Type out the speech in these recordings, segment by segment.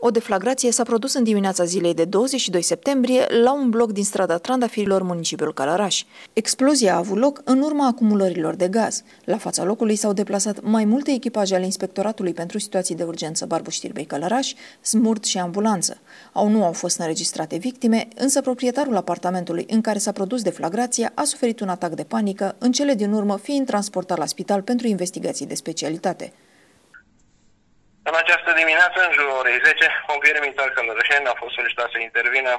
O deflagrație s-a produs în dimineața zilei de 22 septembrie la un bloc din strada Trandafirilor, municipiul Călăraș. Explozia a avut loc în urma acumulărilor de gaz. La fața locului s-au deplasat mai multe echipaje ale Inspectoratului pentru Situații de Urgență Barbu Știrbei Călăraș, smurt și ambulanță. Au nu au fost înregistrate victime, însă proprietarul apartamentului în care s-a produs deflagrația a suferit un atac de panică, în cele din urmă fiind transportat la spital pentru investigații de specialitate. În această dimineață, în jurul orei 10, pompierii militari călărășeni au fost solicitați să intervină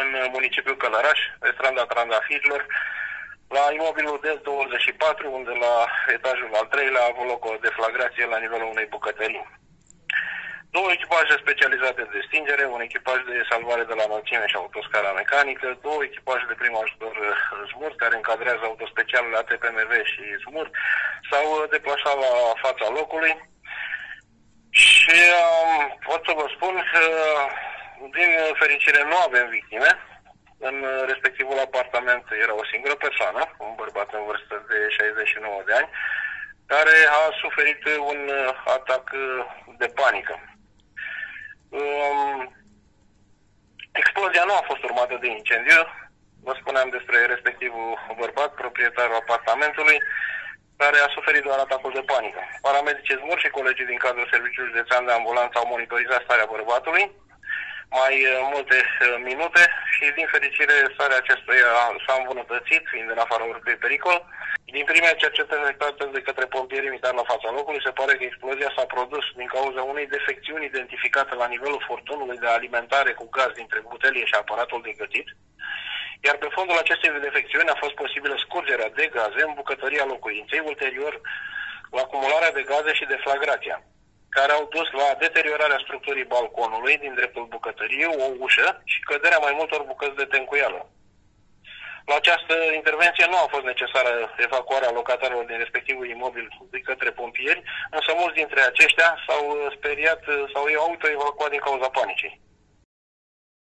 în municipiul Călăraș, pe stranda Trandafirilor, la imobilul D24, unde la etajul al treilea a avut loc o deflagrație la nivelul unei bucătării. Două echipaje specializate de stingere, un echipaj de salvare de la înălțime și autoscara mecanică, două echipaje de prim ajutor zmur, care încadrează autospecialele ATPMV și zmur, s-au deplasat la fața locului, și um, pot să vă spun că, din fericire, nu avem victime. În respectivul apartament era o singură persoană, un bărbat în vârstă de 69 de ani, care a suferit un atac de panică. Um, explozia nu a fost urmată de incendiu. Vă spuneam despre respectivul bărbat, proprietarul apartamentului care a suferit doar atacul de panică. Paramedicii zmur și colegii din cadrul Serviciului Județean de Ambulanță au monitorizat starea bărbatului mai uh, multe uh, minute și, din fericire, starea acestuia s-a îmbunătățit, fiind în afara oricui pericol. Din primele cercetări efectuate de către pompieri militari la fața locului, se pare că explozia s-a produs din cauza unei defecțiuni identificate la nivelul furtunului de alimentare cu gaz dintre butelie și aparatul de gătit iar pe fondul acestei defecțiuni a fost posibilă scurgerea de gaze în bucătăria locuinței, ulterior la acumularea de gaze și deflagrația, care au dus la deteriorarea structurii balconului din dreptul bucătăriei, o ușă și căderea mai multor bucăți de tencuială. La această intervenție nu a fost necesară evacuarea locatarilor din respectivul imobil de către pompieri, însă mulți dintre aceștia s-au speriat sau i-au autoevacuat din cauza panicii.